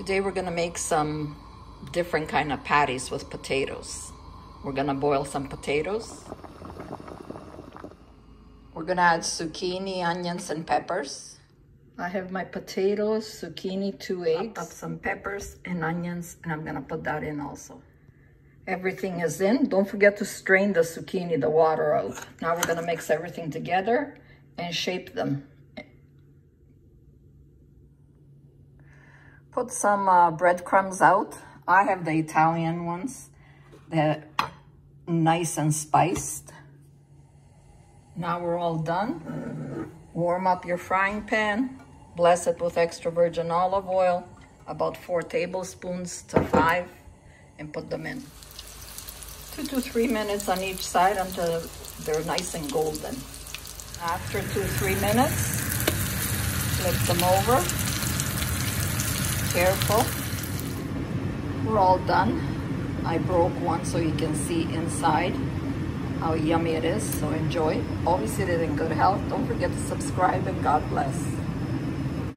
Today we're gonna make some different kind of patties with potatoes. We're gonna boil some potatoes. We're gonna add zucchini, onions, and peppers. I have my potatoes, zucchini, two eggs, up some peppers and onions, and I'm gonna put that in also. Everything is in. Don't forget to strain the zucchini, the water out. Now we're gonna mix everything together and shape them. Put some uh, breadcrumbs out. I have the Italian ones. They're nice and spiced. Now we're all done. Warm up your frying pan. Bless it with extra virgin olive oil, about four tablespoons to five, and put them in. Two to three minutes on each side until they're nice and golden. After two, three minutes, flip them over. Careful. We're all done. I broke one so you can see inside how yummy it is, so enjoy. Always eat it in good health. Don't forget to subscribe and God bless.